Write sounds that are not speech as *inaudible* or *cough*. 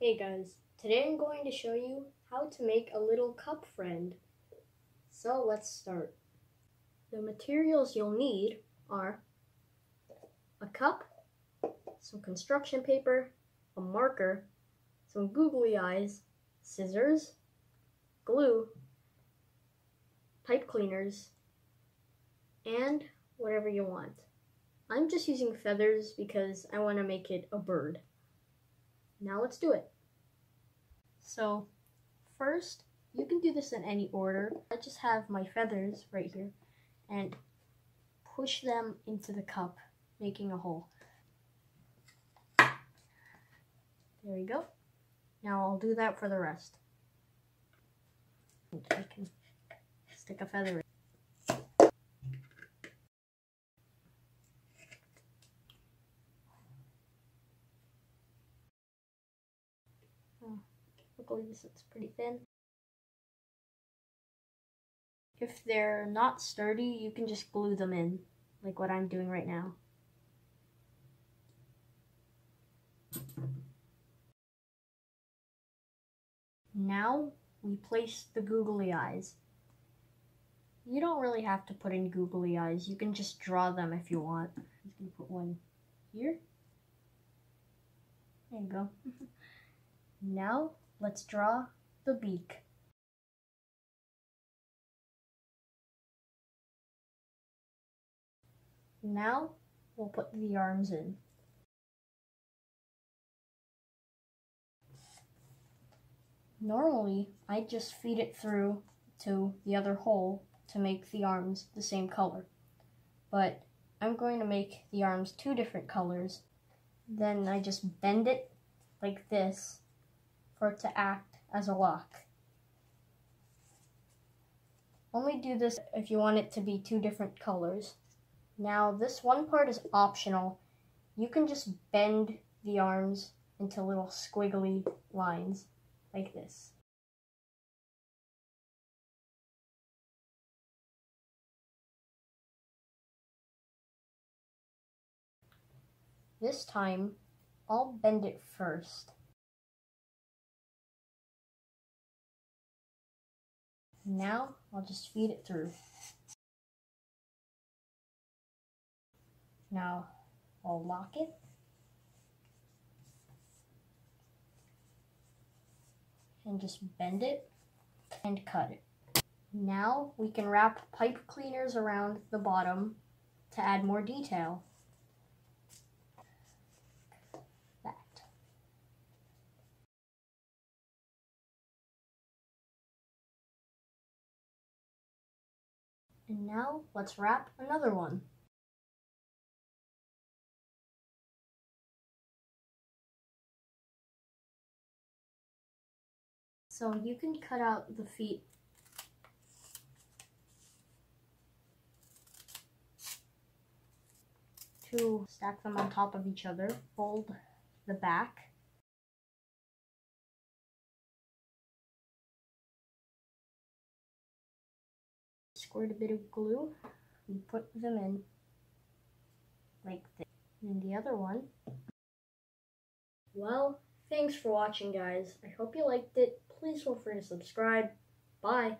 Hey guys, today I'm going to show you how to make a little cup friend. So let's start. The materials you'll need are a cup, some construction paper, a marker, some googly eyes, scissors, glue, pipe cleaners, and whatever you want. I'm just using feathers because I want to make it a bird. Now let's do it. So first, you can do this in any order. I just have my feathers right here and push them into the cup, making a hole. There we go. Now I'll do that for the rest. I can stick a feather in. Oh, Luckily this is pretty thin. If they're not sturdy, you can just glue them in, like what I'm doing right now. Now we place the googly eyes. You don't really have to put in googly eyes. You can just draw them if you want. I'm just to put one here. There you go. *laughs* now Let's draw the beak. Now we'll put the arms in. Normally, I just feed it through to the other hole to make the arms the same color. But I'm going to make the arms two different colors. Then I just bend it like this for it to act as a lock. Only do this if you want it to be two different colors. Now this one part is optional. You can just bend the arms into little squiggly lines like this. This time, I'll bend it first. Now I'll just feed it through. Now I'll lock it. And just bend it and cut it. Now we can wrap pipe cleaners around the bottom to add more detail. And now let's wrap another one. So you can cut out the feet. To stack them on top of each other, fold the back, squirt a bit of glue and put them in like this. And the other one. Well, thanks for watching guys. I hope you liked it. Please feel free to subscribe. Bye.